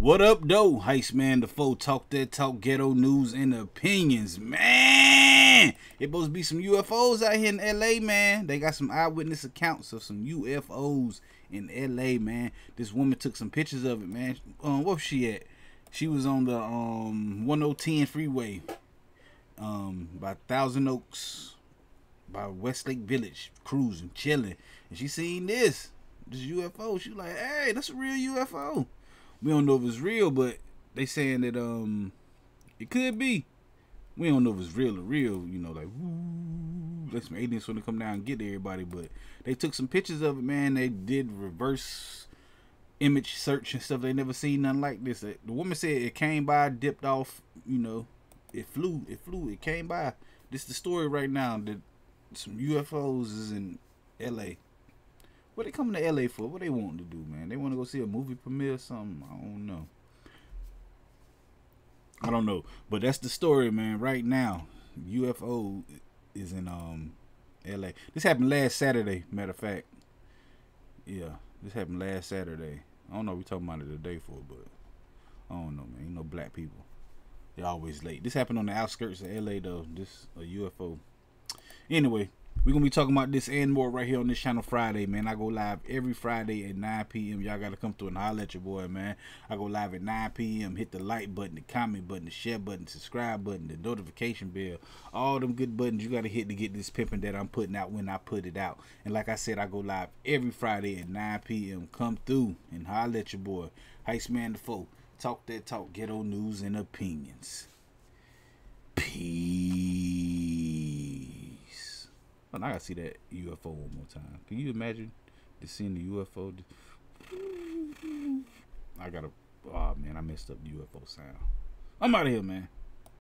What up, though? Heist Man, the foe, talk that talk, ghetto news and opinions. Man, it supposed to be some UFOs out here in LA, man. They got some eyewitness accounts of some UFOs in LA, man. This woman took some pictures of it, man. Um, where was she at? She was on the um 1010 freeway, um, by Thousand Oaks, by Westlake Village, cruising, chilling, and she seen this, this UFO. She like, hey, that's a real UFO we don't know if it's real, but they saying that um it could be. We don't know if it's real or real, you know, like woo, let some aliens want to come down and get everybody. But they took some pictures of it, man. They did reverse image search and stuff. They never seen nothing like this. The woman said it came by, dipped off, you know, it flew, it flew, it came by. This the story right now that some UFOs is in LA. What they coming to LA for? What they wanting to do, man? They want to go see a movie premiere or something? I don't know. I don't know, but that's the story, man. Right now, UFO is in um LA. This happened last Saturday. Matter of fact, yeah, this happened last Saturday. I don't know what we talking about it the day for, but I don't know, man. You know, black people, they always late. This happened on the outskirts of LA, though. This a UFO. Anyway, we're gonna be talking about this and more right here on this channel Friday, man. I go live every Friday at 9 p.m. Y'all gotta come through and holler at your boy, man. I go live at 9 p.m. Hit the like button, the comment button, the share button, subscribe button, the notification bell. All them good buttons you gotta hit to get this pimping that I'm putting out when I put it out. And like I said, I go live every Friday at 9 p.m. Come through and holler at your boy. Heist Man the Foe. Talk that talk, ghetto news and opinions. I gotta see that UFO one more time. Can you imagine just seeing the UFO? I gotta. Oh man, I messed up the UFO sound. I'm out of here, man.